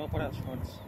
não aparece fortes.